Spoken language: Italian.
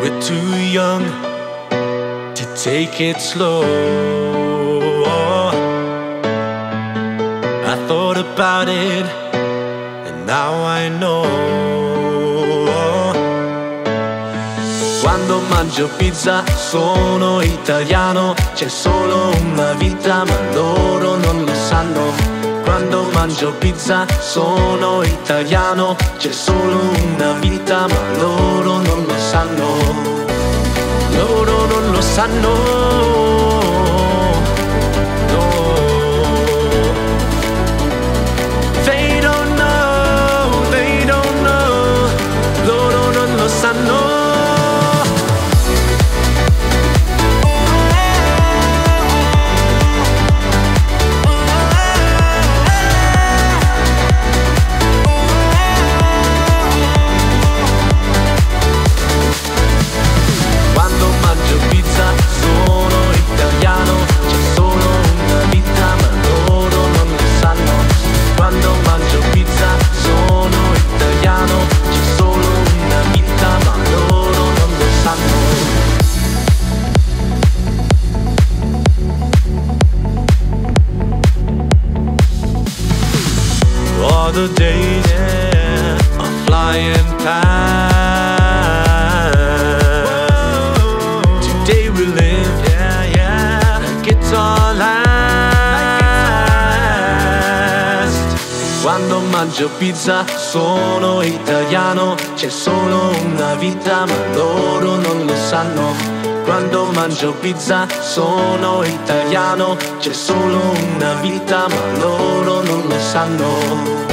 We're too young to take it slow. I thought about it, and now I know. Quando mangio pizza sono italiano, c'è solo una vita ma loro non lo sanno. Quando mangio pizza sono italiano, c'è solo una vita ma loro non non lo All the days yeah, are flying past. Today we live, yeah, yeah, like it's all last. Quando mangio pizza sono italiano, c'è solo una vita ma loro non lo sanno. Quando mangio pizza sono italiano, c'è solo una vita ma. Loro non lo sanno.